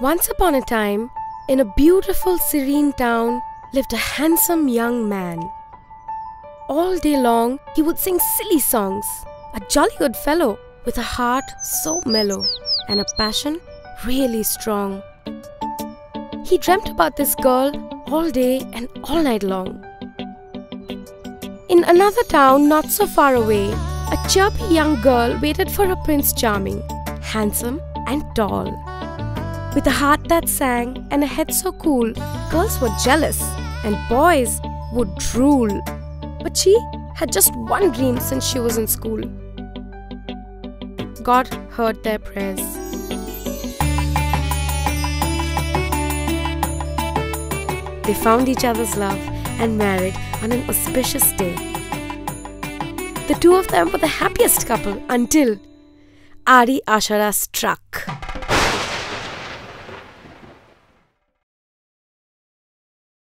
Once upon a time, in a beautiful, serene town, lived a handsome young man. All day long, he would sing silly songs. A jolly good fellow with a heart so mellow and a passion really strong. He dreamt about this girl all day and all night long. In another town not so far away, a chirpy young girl waited for her Prince Charming, handsome and tall. With a heart that sang and a head so cool, girls were jealous and boys would drool. But she had just one dream since she was in school. God heard their prayers. They found each other's love and married on an auspicious day. The two of them were the happiest couple until Aadi Ashada struck.